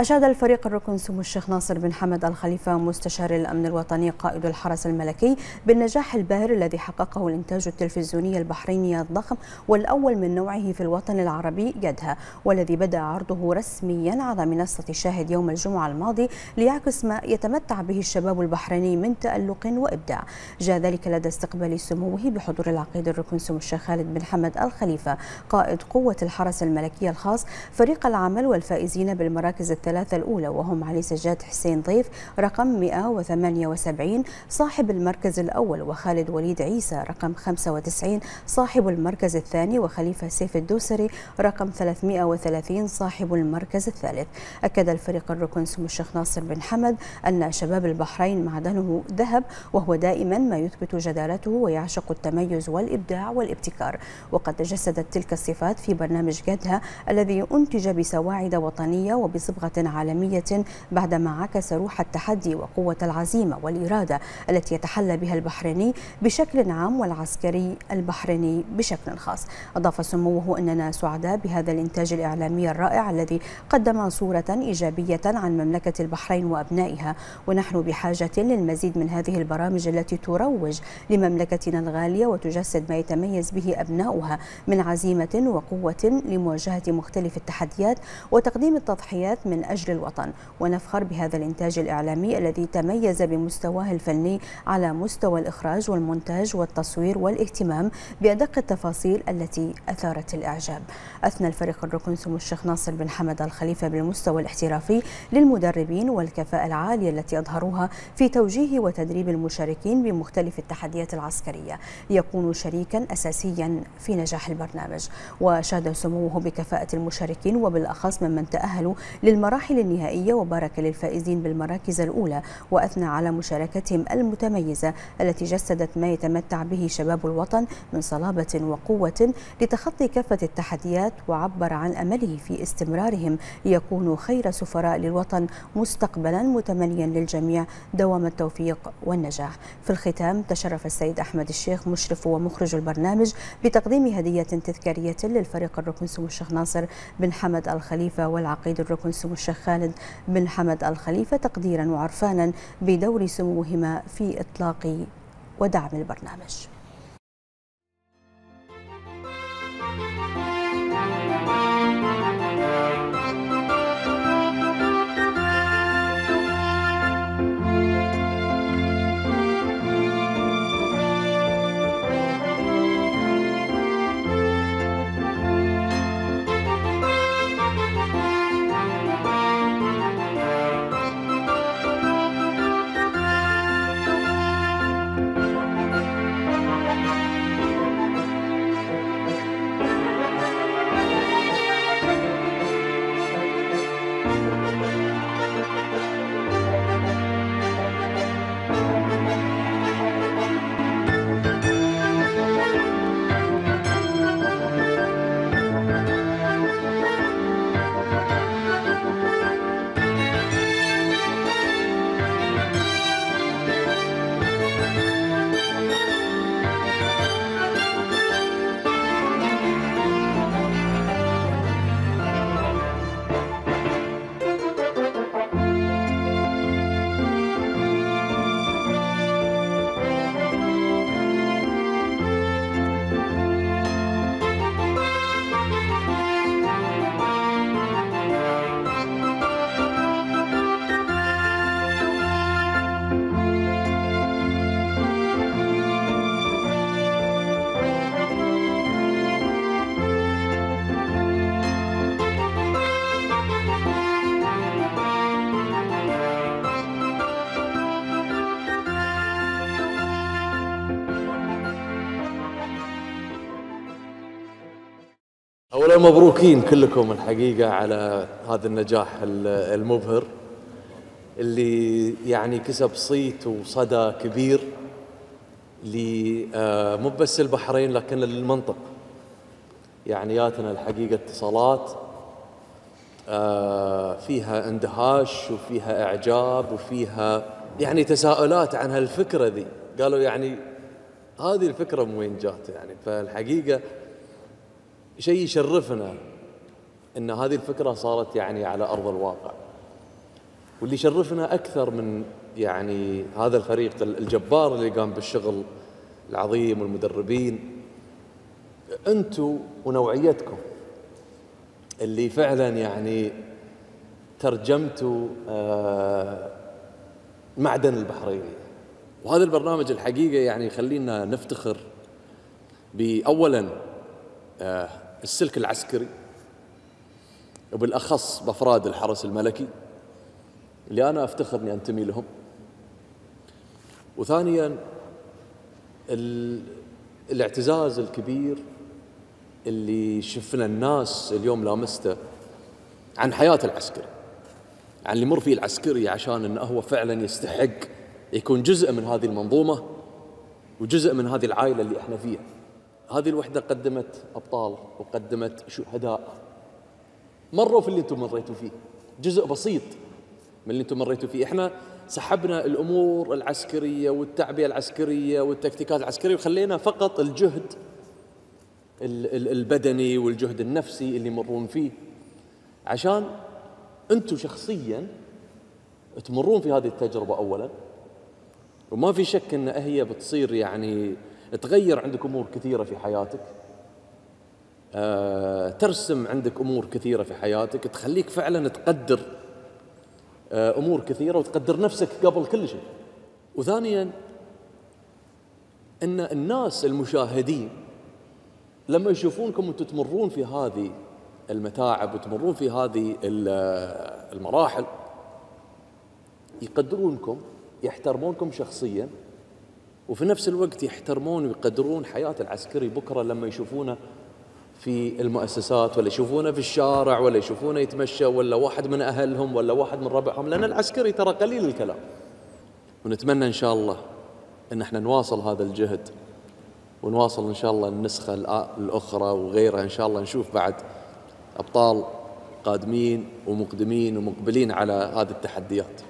أشاد الفريق الركن سمو الشيخ ناصر بن حمد الخليفة مستشار الأمن الوطني قائد الحرس الملكي بالنجاح الباهر الذي حققه الإنتاج التلفزيوني البحريني الضخم والأول من نوعه في الوطن العربي يدها والذي بدأ عرضه رسميا على منصة شاهد يوم الجمعة الماضي ليعكس ما يتمتع به الشباب البحريني من تألق وإبداع. جاء ذلك لدى استقبال سموه بحضور العقيد الركن سمو الشيخ خالد بن حمد الخليفة قائد قوة الحرس الملكي الخاص فريق العمل والفائزين بالمراكز الثلاثة الأولى وهم علي سجاد حسين ضيف رقم 178 صاحب المركز الأول وخالد وليد عيسى رقم 95 صاحب المركز الثاني وخليفة سيف الدوسري رقم 330 صاحب المركز الثالث. أكد الفريق الركن سمو الشيخ ناصر بن حمد أن شباب البحرين معدنه ذهب وهو دائما ما يثبت جدارته ويعشق التميز والإبداع والابتكار. وقد تجسدت تلك الصفات في برنامج جدها الذي أنتج بسواعد وطنية وبصبغة عالمية بعدما عكس روح التحدي وقوة العزيمة والإرادة التي يتحلى بها البحريني بشكل عام والعسكري البحريني بشكل خاص. أضاف سموه أننا سعداء بهذا الإنتاج الإعلامي الرائع الذي قدم صورة إيجابية عن مملكة البحرين وأبنائها. ونحن بحاجة للمزيد من هذه البرامج التي تروج لمملكتنا الغالية وتجسد ما يتميز به أبناؤها من عزيمة وقوة لمواجهة مختلف التحديات وتقديم التضحيات من أجل الوطن. ونفخر بهذا الإنتاج الإعلامي الذي تميز بمستواه الفني على مستوى الإخراج والمونتاج والتصوير والاهتمام بأدق التفاصيل التي أثارت الإعجاب. أثنى الفريق الركن سمو الشيخ ناصر بن حمد الخليفة بالمستوى الاحترافي للمدربين والكفاءة العالية التي أظهروها في توجيه وتدريب المشاركين بمختلف التحديات العسكرية. ليكونوا شريكا أساسيا في نجاح البرنامج. وشاد سموه بكفاءة المشاركين وبالأخص ممن تأهلوا للمراحل النهائية وبارك للفائزين بالمراكز الأولى وأثنى على مشاركتهم المتميزة التي جسدت ما يتمتع به شباب الوطن من صلابة وقوة لتخطي كافة التحديات وعبر عن أمله في استمرارهم ليكونوا خير سفراء للوطن مستقبلا متمنيا للجميع. دوام التوفيق والنجاح. في الختام تشرف السيد أحمد الشيخ مشرف ومخرج البرنامج بتقديم هدية تذكارية للفريق الركن سمو الشيخ ناصر بن حمد الخليفة والعقيد الركن سمو الشيخ خالد بن حمد الخليفة تقديرا وعرفانا بدور سموهما في إطلاق ودعم البرنامج. اولا مبروكين كلكم الحقيقة على هذا النجاح المبهر اللي يعني كسب صيت وصدى كبير مو بس البحرين لكن للمنطق يعني ياتنا الحقيقة اتصالات فيها اندهاش وفيها إعجاب وفيها يعني تساؤلات عن هالفكرة ذي. قالوا يعني هذه الفكرة من وين جات يعني؟ فالحقيقة شيء يشرفنا إن هذه الفكرة صارت يعني على أرض الواقع. واللي يشرفنا أكثر من يعني هذا الفريق الجبار اللي قام بالشغل العظيم والمدربين أنتم ونوعيتكم اللي فعلا يعني ترجمتوا آه، معدن البحريني وهذا البرنامج الحقيقة يعني يخلينا نفتخر باولا آه، السلك العسكري وبالأخص بأفراد الحرس الملكي اللي أنا أفتخر إني أنتمي لهم. وثانيا الاعتزاز الكبير اللي شفنا الناس اليوم لامسته عن حياة العسكري عن اللي مر فيه العسكري عشان انه هو فعلا يستحق يكون جزء من هذه المنظومة وجزء من هذه العائلة اللي إحنا فيها. هذه الوحدة قدمت أبطال وقدمت شهداء. مروا في اللي أنتم مريتوا فيه. جزء بسيط من اللي أنتم مريتوا فيه. إحنا سحبنا الأمور العسكرية والتعبئة العسكرية والتكتيكات العسكرية وخلينا فقط الجهد البدني والجهد النفسي اللي يمرون فيه. عشان أنتم شخصيا تمرون في هذه التجربة اولا. وما في شك إن هي بتصير يعني تغير عندك أمور كثيرة في حياتك أه ترسم عندك أمور كثيرة في حياتك تخليك فعلا تقدر أه أمور كثيرة وتقدر نفسك قبل كل شيء. وثانيا إن الناس المشاهدين لما يشوفونكم أنتم تمرون في هذه المتاعب وتمرون في هذه المراحل يقدرونكم يحترمونكم شخصيا وفي نفس الوقت يحترمون ويقدرون حياة العسكري بكرة لما يشوفونه في المؤسسات ولا يشوفونه في الشارع ولا يشوفونه يتمشى ولا واحد من أهلهم ولا واحد من ربعهم لأن العسكري ترى قليل الكلام. ونتمنى إن شاء الله أن إحنا نواصل هذا الجهد ونواصل إن شاء الله النسخة الأخرى وغيرها إن شاء الله نشوف بعد أبطال قادمين ومقدمين ومقبلين على هذه التحديات.